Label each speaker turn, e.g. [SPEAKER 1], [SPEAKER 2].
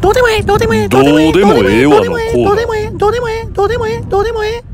[SPEAKER 1] どうでもええどうでもええどうでもええどうでもええ
[SPEAKER 2] どうでもええどうでもええどうでもええどうでもええ。